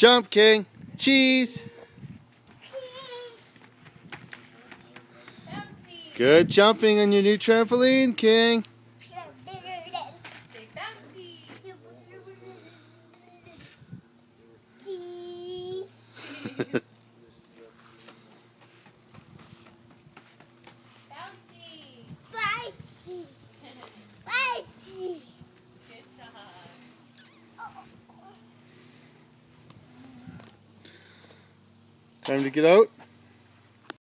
Jump, King. Cheese. Good jumping on your new trampoline, King. Say bouncy. Bouncy. Time to get out.